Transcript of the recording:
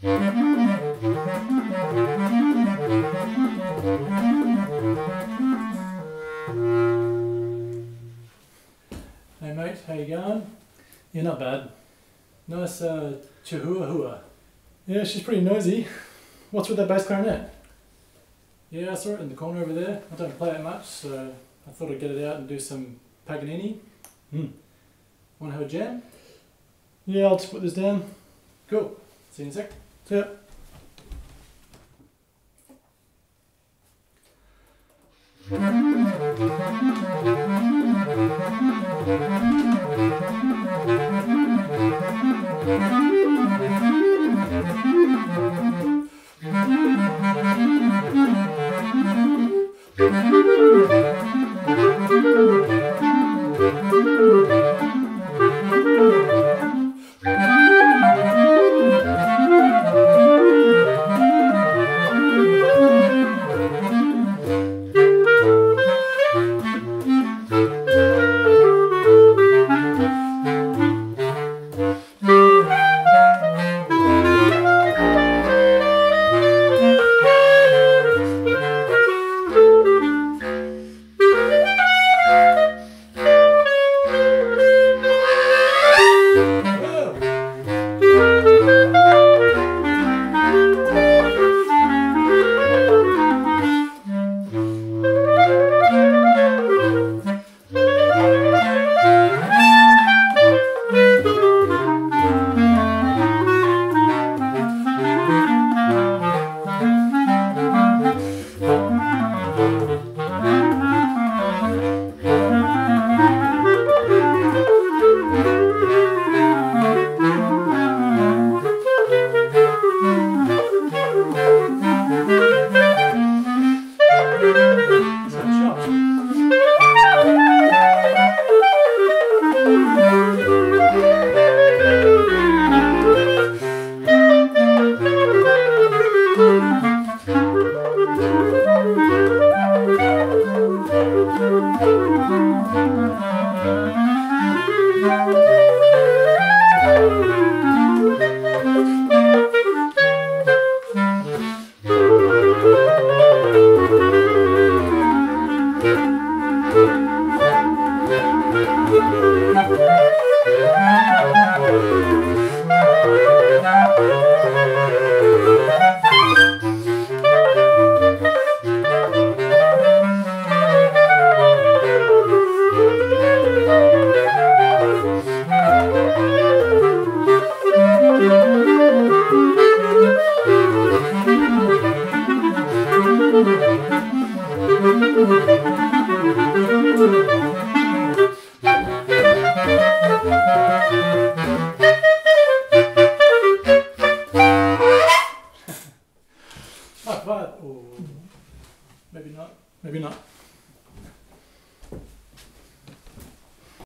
Hey mate, how you going? Yeah, not bad. Nice uh, chihuahua. Yeah, she's pretty noisy. What's with that bass clarinet? Yeah, I saw it in the corner over there. I don't play it much, so I thought I'd get it out and do some Paganini. Hmm. Want to have a jam? Yeah, I'll just put this down. Cool. See you in a sec. See Thank you. Oh, maybe not. Maybe not.